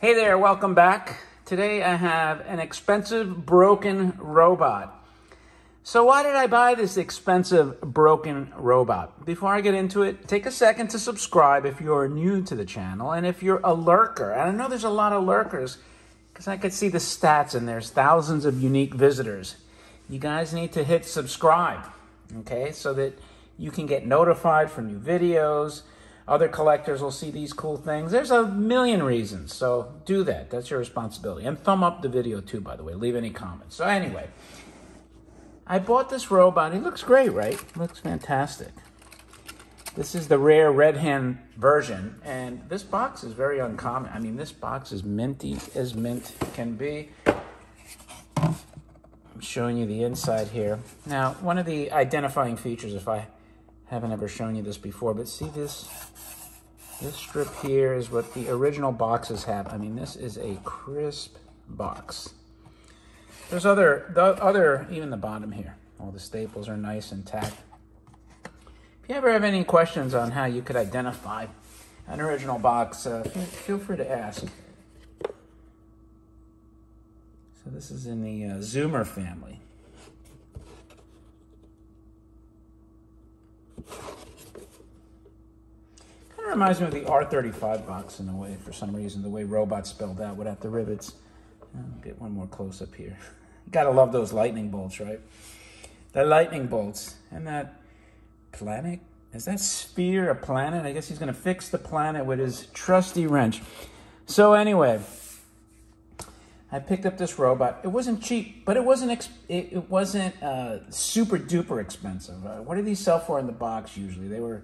Hey there, welcome back. Today I have an expensive broken robot. So why did I buy this expensive broken robot? Before I get into it, take a second to subscribe if you're new to the channel and if you're a lurker. And I know there's a lot of lurkers because I could see the stats and there's thousands of unique visitors. You guys need to hit subscribe, okay, so that you can get notified for new videos, other collectors will see these cool things. There's a million reasons, so do that. That's your responsibility. And thumb up the video too, by the way. Leave any comments. So anyway, I bought this robot. He looks great, right? Looks fantastic. This is the rare red hand version, and this box is very uncommon. I mean, this box is minty as mint can be. I'm showing you the inside here. Now, one of the identifying features, if I haven't ever shown you this before, but see this this strip here is what the original boxes have. I mean, this is a crisp box. There's other, the other, even the bottom here. All the staples are nice and tacked. If you ever have any questions on how you could identify an original box, uh, feel free to ask. So this is in the uh, Zoomer family. Reminds me of the R35 box in a way, for some reason, the way robot spelled out without the rivets. I'll get one more close up here. Gotta love those lightning bolts, right? The lightning bolts. And that planet, is that sphere a planet? I guess he's gonna fix the planet with his trusty wrench. So anyway, I picked up this robot. It wasn't cheap, but it wasn't it, it, wasn't uh, super duper expensive. Uh, what do these sell for in the box usually? They were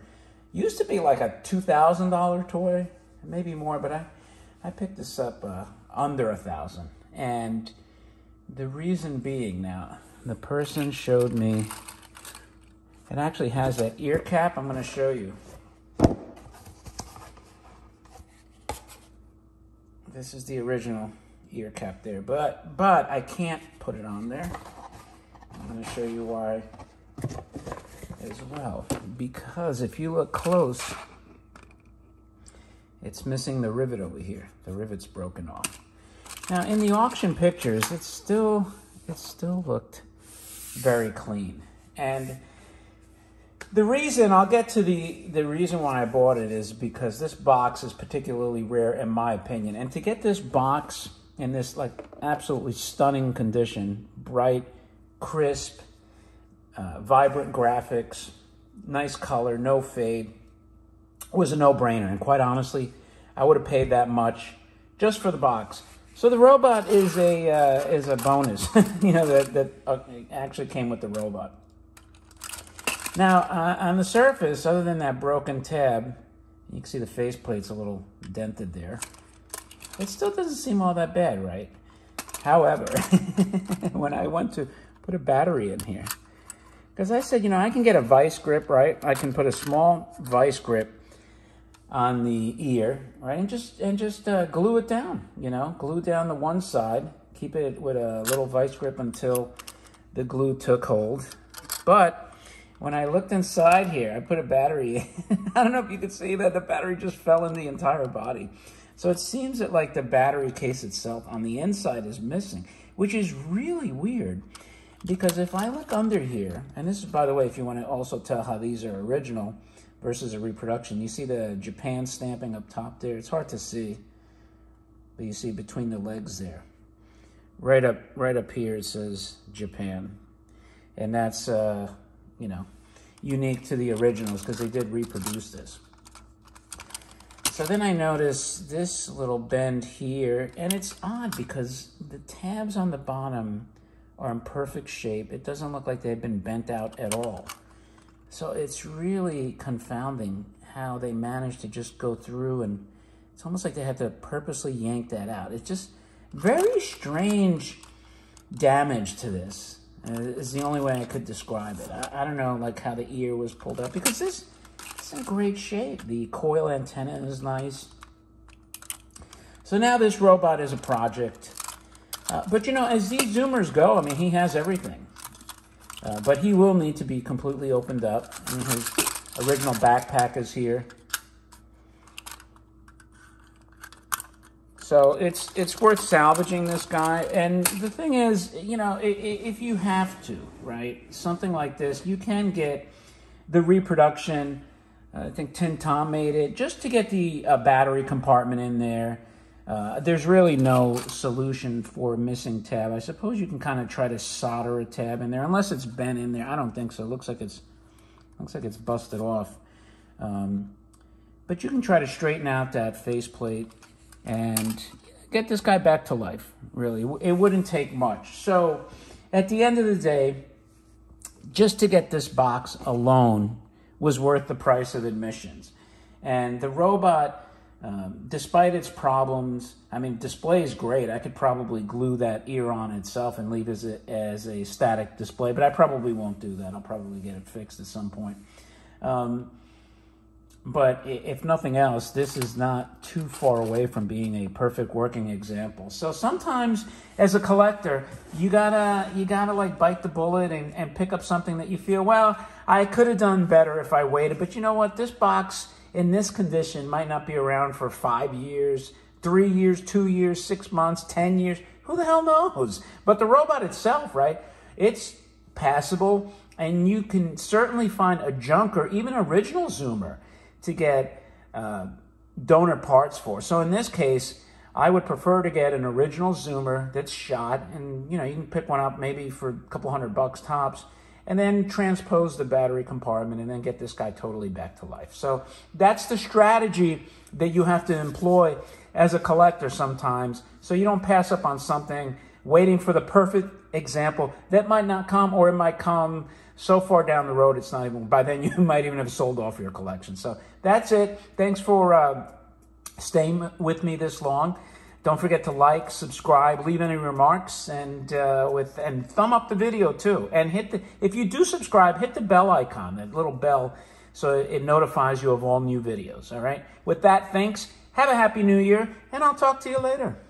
Used to be like a $2,000 toy, maybe more, but I, I picked this up uh, under a thousand. And the reason being now, the person showed me, it actually has that ear cap I'm going to show you. This is the original ear cap there, but, but I can't put it on there. I'm to show you why as well because if you look close, it's missing the rivet over here. The rivet's broken off. Now in the auction pictures, it still, it still looked very clean. And the reason, I'll get to the, the reason why I bought it is because this box is particularly rare in my opinion. And to get this box in this like absolutely stunning condition, bright, crisp, uh, vibrant graphics, nice color, no fade, was a no-brainer. And quite honestly, I would have paid that much just for the box. So the robot is a uh, is a bonus, you know, that, that uh, actually came with the robot. Now, uh, on the surface, other than that broken tab, you can see the faceplate's a little dented there. It still doesn't seem all that bad, right? However, when I went to put a battery in here, because I said, you know, I can get a vice grip, right? I can put a small vice grip on the ear, right? And just and just uh, glue it down, you know, glue down the one side, keep it with a little vice grip until the glue took hold. But when I looked inside here, I put a battery. I don't know if you could see that the battery just fell in the entire body. So it seems that like the battery case itself on the inside is missing, which is really weird. Because if I look under here, and this is, by the way, if you want to also tell how these are original versus a reproduction, you see the Japan stamping up top there? It's hard to see, but you see between the legs there. Right up, right up here it says Japan. And that's, uh, you know, unique to the originals because they did reproduce this. So then I notice this little bend here, and it's odd because the tabs on the bottom are in perfect shape. It doesn't look like they've been bent out at all. So it's really confounding how they managed to just go through and it's almost like they had to purposely yank that out. It's just very strange damage to this uh, is the only way I could describe it. I, I, don't know like how the ear was pulled up because this is in great shape. The coil antenna is nice. So now this robot is a project. Uh, but you know, as these Zoomers go, I mean, he has everything. Uh, but he will need to be completely opened up. His original backpack is here. So it's it's worth salvaging this guy. And the thing is, you know, if you have to, right, something like this, you can get the reproduction. I think Tin Tom made it just to get the uh, battery compartment in there. Uh, there's really no solution for missing tab. I suppose you can kind of try to solder a tab in there, unless it's bent in there. I don't think so. It looks like it's looks like it's busted off. Um, but you can try to straighten out that faceplate and get this guy back to life, really. It wouldn't take much. So at the end of the day, just to get this box alone was worth the price of admissions. And the robot, um, despite its problems, I mean, display is great. I could probably glue that ear on itself and leave it as a, as a static display, but I probably won't do that. I'll probably get it fixed at some point. Um, but if nothing else, this is not too far away from being a perfect working example. So sometimes, as a collector, you gotta you gotta like bite the bullet and, and pick up something that you feel, well, I could have done better if I waited. But you know what? This box in this condition might not be around for five years, three years, two years, six months, ten years. Who the hell knows? But the robot itself, right? It's passable, and you can certainly find a junk or even original zoomer to get uh, donor parts for. So in this case, I would prefer to get an original zoomer that's shot, and you know you can pick one up maybe for a couple hundred bucks tops, and then transpose the battery compartment, and then get this guy totally back to life. So that's the strategy that you have to employ as a collector sometimes, so you don't pass up on something waiting for the perfect example that might not come, or it might come so far down the road, it's not even, by then you might even have sold off your collection. So that's it. Thanks for uh, staying with me this long. Don't forget to like, subscribe, leave any remarks, and uh, with and thumb up the video too. And hit the if you do subscribe, hit the bell icon, that little bell, so it notifies you of all new videos. All right. With that, thanks. Have a happy new year, and I'll talk to you later.